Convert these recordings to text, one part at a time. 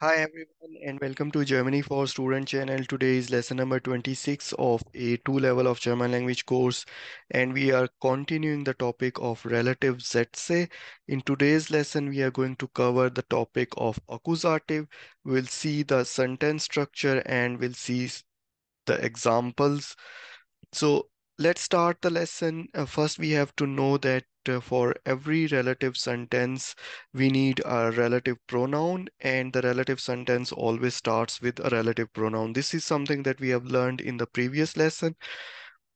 Hi everyone and welcome to Germany for Student channel. Today is lesson number 26 of A2 level of German language course and we are continuing the topic of relative Sätze. In today's lesson we are going to cover the topic of accusative. We'll see the sentence structure and we'll see the examples. So let's start the lesson. Uh, first we have to know that uh, for every relative sentence, we need a relative pronoun and the relative sentence always starts with a relative pronoun. This is something that we have learned in the previous lesson.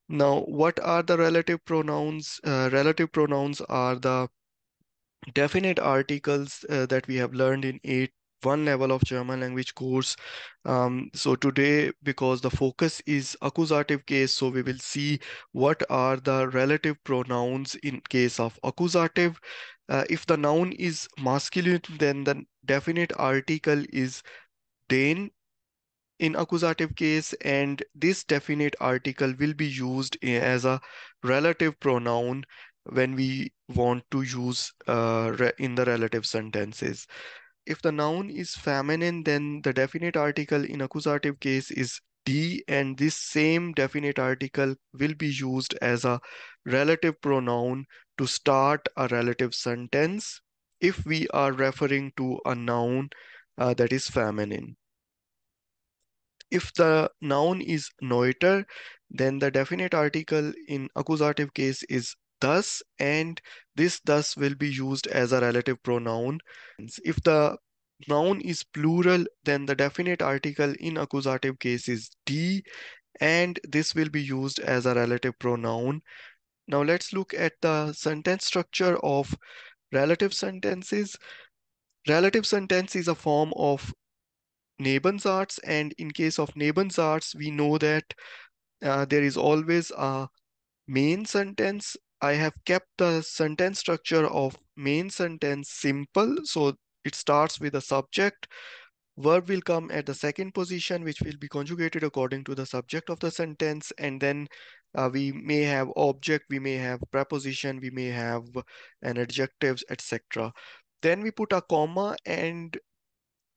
Now, what are the relative pronouns? Uh, relative pronouns are the definite articles uh, that we have learned in eight one level of German language course. Um, so today, because the focus is accusative case, so we will see what are the relative pronouns in case of accusative. Uh, if the noun is masculine, then the definite article is den in accusative case, and this definite article will be used as a relative pronoun when we want to use uh, in the relative sentences. If the noun is feminine, then the definite article in accusative case is die, and this same definite article will be used as a relative pronoun to start a relative sentence if we are referring to a noun uh, that is feminine. If the noun is neuter, then the definite article in accusative case is das, and this das will be used as a relative pronoun. If the noun is plural, then the definite article in accusative case is die, and this will be used as a relative pronoun. Now let's look at the sentence structure of relative sentences. Relative sentence is a form of Nebensatz, and in case of Nebensatz, we know that uh, there is always a main sentence. I have kept the sentence structure of main sentence simple, so it starts with a subject. Verb will come at the second position, which will be conjugated according to the subject of the sentence, and then uh, we may have object, we may have preposition, we may have an adjectives, etc. Then we put a comma and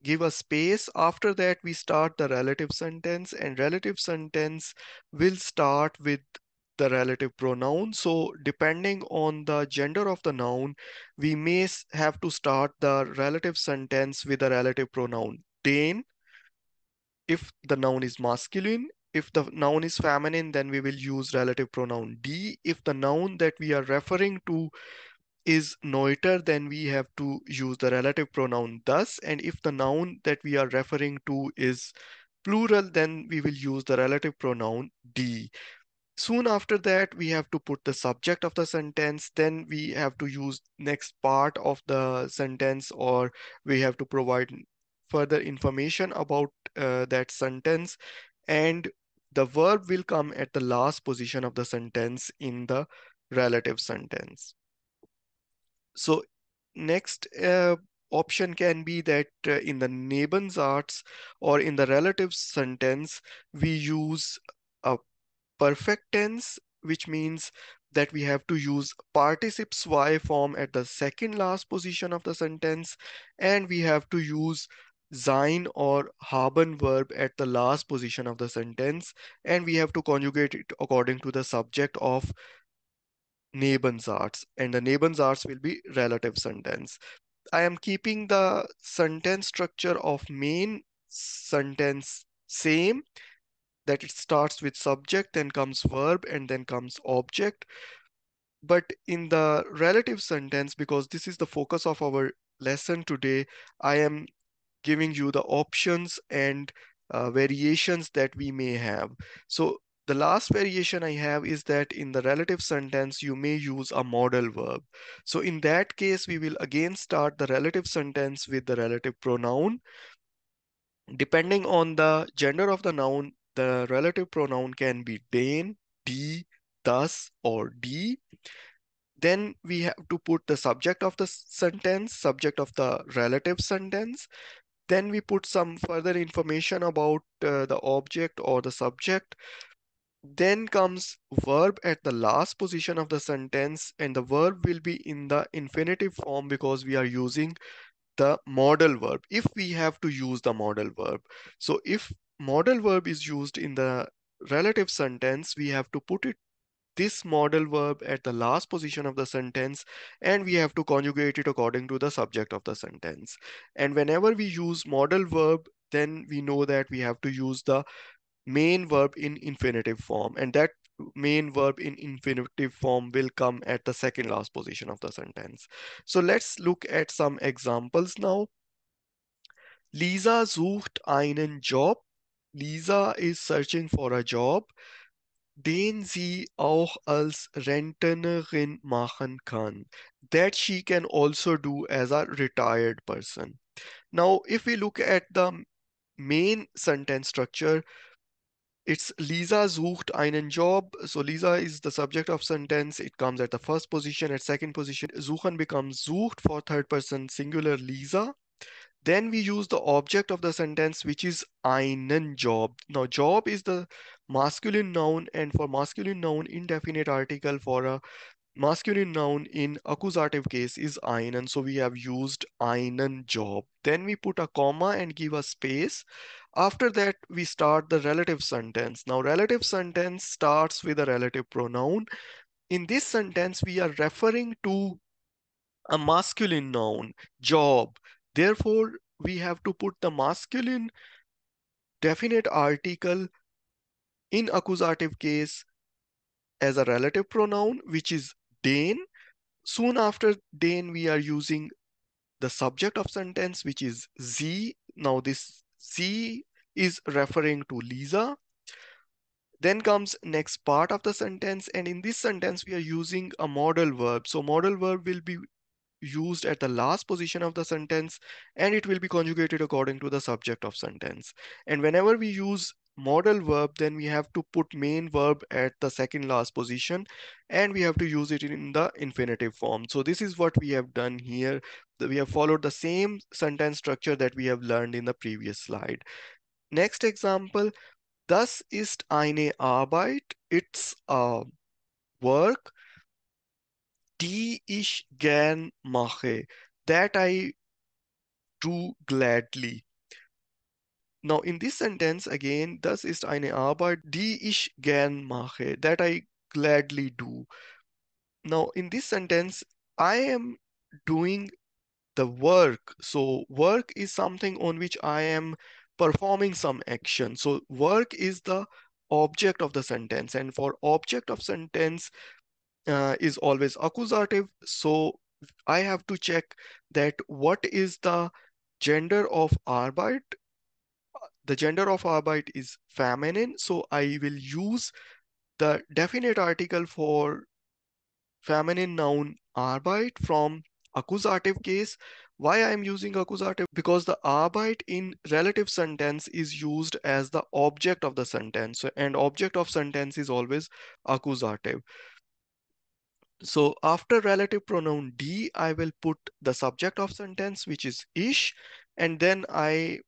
give a space. After that, we start the relative sentence and relative sentence will start with the relative pronoun. So depending on the gender of the noun, we may have to start the relative sentence with a relative pronoun. Den, if the noun is masculine, if the noun is feminine, then we will use relative pronoun die. If the noun that we are referring to is neuter, then we have to use the relative pronoun das. And if the noun that we are referring to is plural, then we will use the relative pronoun die. Soon after that, we have to put the subject of the sentence. Then we have to use next part of the sentence or we have to provide further information about uh, that sentence. And the verb will come at the last position of the sentence in the relative sentence. So next uh, option can be that uh, in the Nebensatz or in the relative sentence, we use a perfect tense, which means that we have to use Partizip y form at the second last position of the sentence, and we have to use sein or haben verb at the last position of the sentence, and we have to conjugate it according to the subject of Nebensatz, and the Nebensatz will be relative sentence. I am keeping the sentence structure of main sentence same, that it starts with subject, then comes verb, and then comes object. But in the relative sentence, because this is the focus of our lesson today, I am giving you the options and uh, variations that we may have. So the last variation I have is that in the relative sentence, you may use a modal verb. So in that case, we will again start the relative sentence with the relative pronoun. Depending on the gender of the noun, the relative pronoun can be den, die, das, or die. Then we have to put the subject of the sentence, subject of the relative sentence. Then we put some further information about uh, the object or the subject. Then comes verb at the last position of the sentence and the verb will be in the infinitive form because we are using the modal verb if we have to use the modal verb. So if modal verb is used in the relative sentence, we have to put it this modal verb at the last position of the sentence and we have to conjugate it according to the subject of the sentence. And whenever we use modal verb, then we know that we have to use the main verb in infinitive form and that main verb in infinitive form will come at the second last position of the sentence. So let's look at some examples now. Lisa sucht einen Job. Lisa is searching for a job, den sie auch als Rentnerin machen kann. That she can also do as a retired person. Now, if we look at the main sentence structure, it's Lisa sucht einen Job. So Lisa is the subject of sentence. It comes at the first position. At second position, suchen becomes sucht for third person singular Lisa. Then we use the object of the sentence, which is einen Job. Now, job is the masculine noun, and for masculine noun, indefinite article for a masculine noun in accusative case is einen. So we have used einen Job. Then we put a comma and give a space. After that, we start the relative sentence. Now, relative sentence starts with a relative pronoun. In this sentence, we are referring to a masculine noun, job. Therefore, we have to put the masculine definite article in accusative case as a relative pronoun, which is den. Soon after den, we are using the subject of sentence, which is sie. Now this sie is referring to Lisa. Then comes next part of the sentence. And in this sentence, we are using a modal verb. So modal verb will be used at the last position of the sentence and it will be conjugated according to the subject of sentence. And whenever we use modal verb, then we have to put main verb at the second last position and we have to use it in the infinitive form. So this is what we have done here. We have followed the same sentence structure that we have learned in the previous slide. Next example, das ist eine Arbeit. It's a work die ich gern mache. That I do gladly. Now in this sentence again, das ist eine Arbeit, die ich gern mache, that I gladly do. Now in this sentence, I am doing the work. So work is something on which I am performing some action. So work is the object of the sentence. And for object of sentence uh, is always accusative. So I have to check that what is the gender of Arbeit the gender of Arbeit is feminine, so I will use the definite article for feminine noun Arbeit from accusative case. Why I am using accusative? Because the Arbeit in relative sentence is used as the object of the sentence and object of sentence is always accusative. So after relative pronoun die, I will put the subject of sentence, which is ich, and then I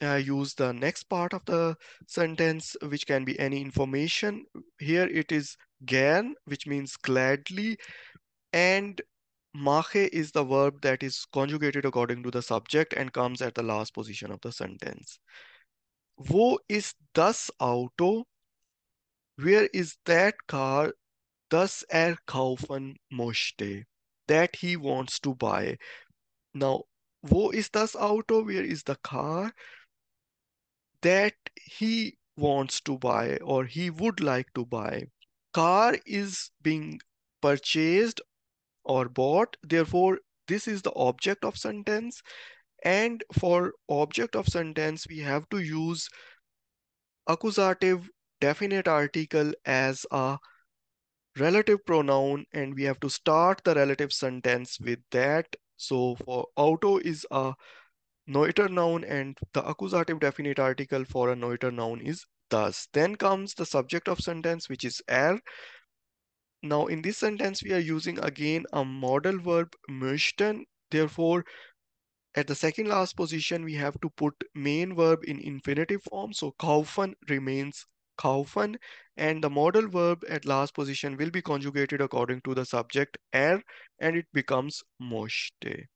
uh, use the next part of the sentence, which can be any information. Here it is gern, which means gladly, and mache is the verb that is conjugated according to the subject and comes at the last position of the sentence. Wo ist das Auto? Where is that car das er kaufen möchte? That he wants to buy. Now, wo ist das Auto? Where is the car? that he wants to buy or he would like to buy. Car is being purchased or bought. Therefore, this is the object of sentence. And for object of sentence, we have to use accusative definite article as a relative pronoun and we have to start the relative sentence with that. So for auto is a Neuter noun and the accusative definite article for a neuter noun is das. Then comes the subject of sentence, which is er. Now in this sentence, we are using again a modal verb möchten. Therefore, at the second last position, we have to put main verb in infinitive form. So kaufen remains kaufen and the modal verb at last position will be conjugated according to the subject er and it becomes möchte.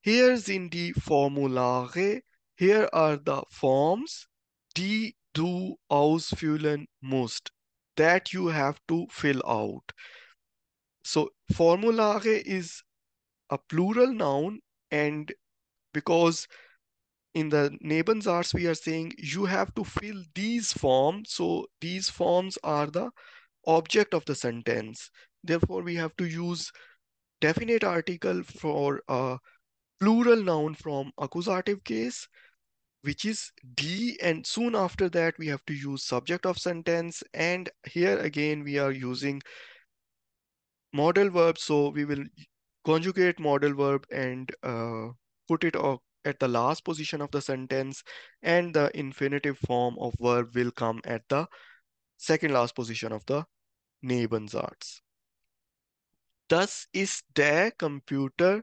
Here's in the Formulare. Here are the forms, die du ausfüllen musst, that you have to fill out. So Formulare is a plural noun and because in the Nebensatz we are saying you have to fill these forms. So these forms are the object of the sentence. Therefore, we have to use definite article for a plural noun from accusative case, which is die. And soon after that, we have to use subject of sentence. And here again, we are using modal verb. So we will conjugate modal verb and uh, put it at the last position of the sentence and the infinitive form of verb will come at the second last position of the Nebensatz. Das ist der Computer.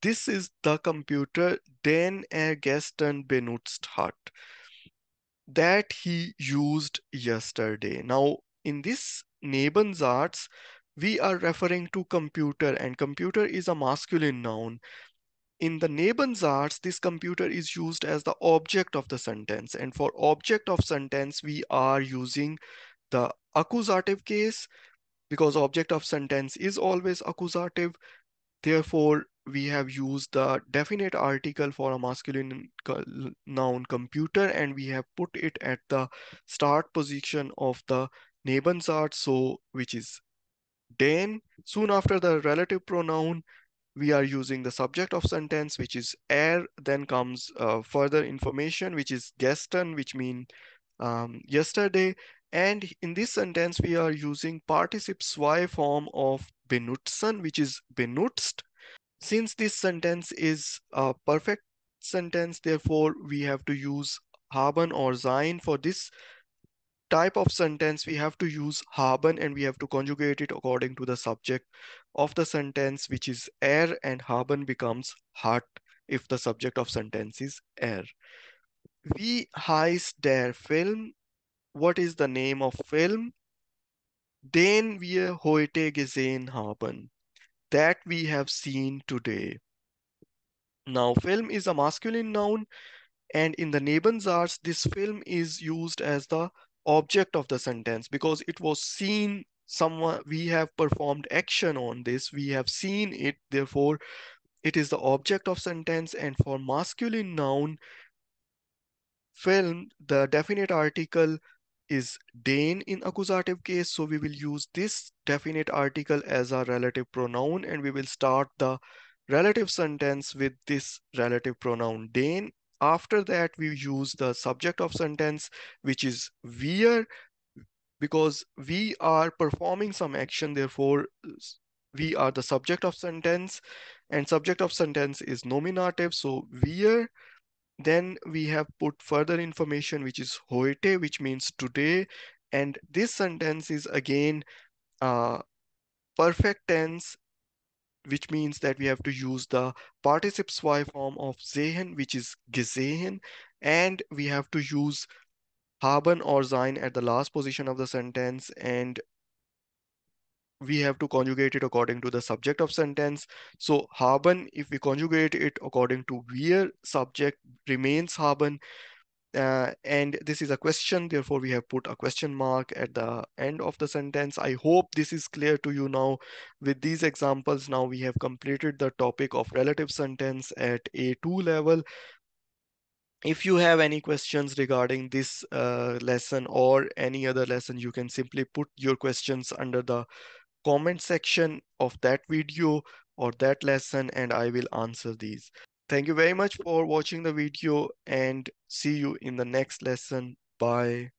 This is the computer, den er gestern benutzt hat. That he used yesterday. Now, in this Nebensatz, we are referring to computer and computer is a masculine noun. In the Nebensatz, this computer is used as the object of the sentence. And for object of sentence, we are using the accusative case because object of sentence is always accusative. Therefore, we have used the definite article for a masculine noun computer and we have put it at the start position of the Nebensatz, so which is den. Soon after the relative pronoun, we are using the subject of sentence, which is air. Then comes uh, further information, which is gestern, which mean um, yesterday. And in this sentence, we are using Partizip zwei form of benutzen, which is benutzt. Since this sentence is a perfect sentence, therefore we have to use haben or sein. For this type of sentence, we have to use haben and we have to conjugate it according to the subject of the sentence, which is er and haben becomes hat if the subject of sentence is er. Wie heißt der Film? what is the name of film, den wir heute gesehen haben, that we have seen today. Now, film is a masculine noun, and in the Nebensatz, this film is used as the object of the sentence because it was seen someone we have performed action on this we have seen it therefore it is the object of sentence and for masculine noun film the definite article is den in accusative case. So we will use this definite article as a relative pronoun and we will start the relative sentence with this relative pronoun den. After that, we use the subject of sentence, which is wir, because we are performing some action. Therefore, we are the subject of sentence and subject of sentence is nominative. So wir then we have put further information, which is heute, which means today. And this sentence is again uh, perfect tense, which means that we have to use the Partizip zwei form of sehen, which is gesehen. And we have to use haben or sein at the last position of the sentence. And we have to conjugate it according to the subject of sentence. So haben, if we conjugate it according to wir, subject remains haben. Uh, and this is a question, therefore we have put a question mark at the end of the sentence. I hope this is clear to you now. With these examples, now we have completed the topic of relative sentence at A2 level. If you have any questions regarding this uh, lesson or any other lesson, you can simply put your questions under the comment section of that video or that lesson and I will answer these. Thank you very much for watching the video and see you in the next lesson. Bye.